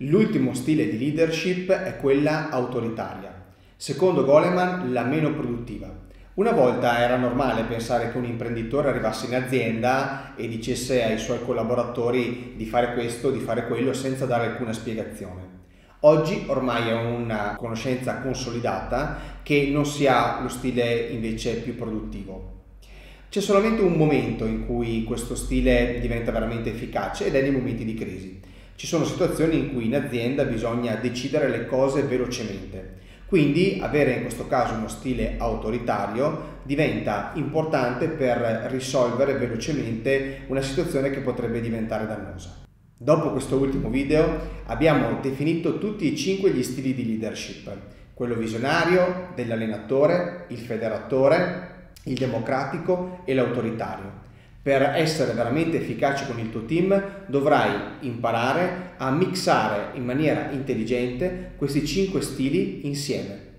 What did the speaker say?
L'ultimo stile di leadership è quella autoritaria, secondo Goleman la meno produttiva. Una volta era normale pensare che un imprenditore arrivasse in azienda e dicesse ai suoi collaboratori di fare questo, di fare quello, senza dare alcuna spiegazione. Oggi ormai è una conoscenza consolidata che non si ha lo stile invece più produttivo. C'è solamente un momento in cui questo stile diventa veramente efficace ed è nei momenti di crisi. Ci sono situazioni in cui in azienda bisogna decidere le cose velocemente. Quindi avere in questo caso uno stile autoritario diventa importante per risolvere velocemente una situazione che potrebbe diventare dannosa. Dopo questo ultimo video abbiamo definito tutti e cinque gli stili di leadership, quello visionario, dell'allenatore, il federatore, il democratico e l'autoritario. Per essere veramente efficace con il tuo team dovrai imparare a mixare in maniera intelligente questi cinque stili insieme.